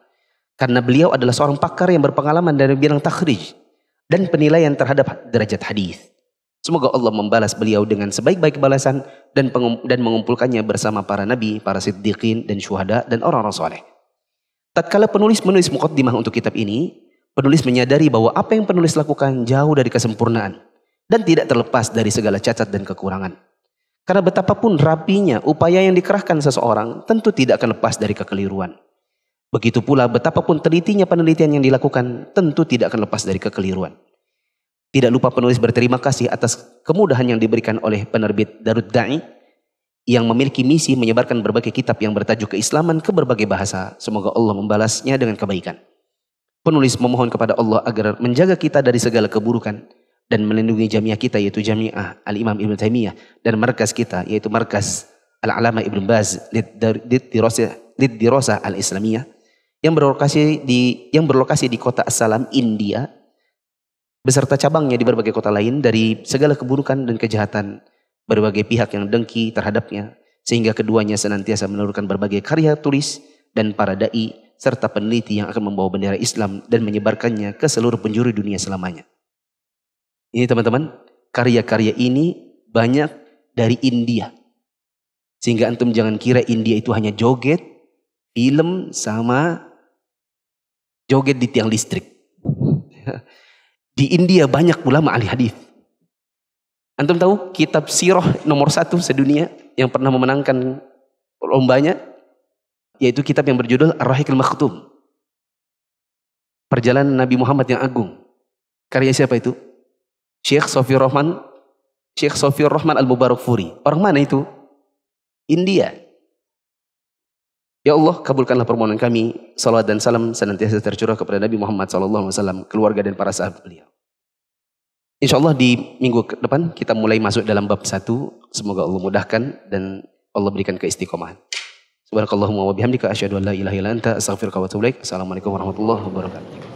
karena beliau adalah seorang pakar yang berpengalaman dari bidang takhrij dan penilaian terhadap derajat hadis. Semoga Allah membalas beliau dengan sebaik-baik balasan dan dan mengumpulkannya bersama para nabi, para siddiqin dan syuhada dan orang-orang soleh. Tatkala penulis menulis mukaddimah untuk kitab ini, penulis menyadari bahwa apa yang penulis lakukan jauh dari kesempurnaan dan tidak terlepas dari segala cacat dan kekurangan. Karena betapapun rapinya upaya yang dikerahkan seseorang tentu tidak akan lepas dari kekeliruan. Begitu pula betapapun telitinya penelitian yang dilakukan tentu tidak akan lepas dari kekeliruan. Tidak lupa penulis berterima kasih atas kemudahan yang diberikan oleh penerbit Darud Da'i yang memiliki misi menyebarkan berbagai kitab yang bertajuk keislaman ke berbagai bahasa. Semoga Allah membalasnya dengan kebaikan. Penulis memohon kepada Allah agar menjaga kita dari segala keburukan dan melindungi jamiah kita yaitu jamiah Al-Imam Ibn Taimiyah dan markas kita yaitu markas Al-Alama Ibn Baz Lid Dirasa Al-Islamiyah yang berlokasi di yang berlokasi di kota Assalam India beserta cabangnya di berbagai kota lain dari segala keburukan dan kejahatan berbagai pihak yang dengki terhadapnya sehingga keduanya senantiasa menurunkan berbagai karya tulis dan para dai serta peneliti yang akan membawa bendera Islam dan menyebarkannya ke seluruh penjuru dunia selamanya. Ini teman-teman, karya-karya ini banyak dari India. Sehingga antum jangan kira India itu hanya joget, film sama joget di tiang listrik. Di India banyak ulama ahli hadis. Antum tahu kitab sirah nomor satu sedunia yang pernah memenangkan lombanya? Yaitu kitab yang berjudul Ar-Rahikul Makhtum. Perjalanan Nabi Muhammad yang agung. Karya siapa itu? Syekh Sofi Rahman Syekh Sofi Rahman Al-Mubarak Furi. Orang mana itu? India. Ya Allah, kabulkanlah permohonan kami. Salawat dan salam senantiasa tercurah kepada Nabi Muhammad SAW, keluarga dan para sahabat beliau. Insya Allah di minggu depan kita mulai masuk dalam bab satu. Semoga Allah mudahkan dan Allah berikan keistiqomahan. Subhanakallahumma wa bihamdika asyhadu an la ilaha illa anta astaghfiruka wa atubu ilaik. Assalamualaikum warahmatullahi wabarakatuh.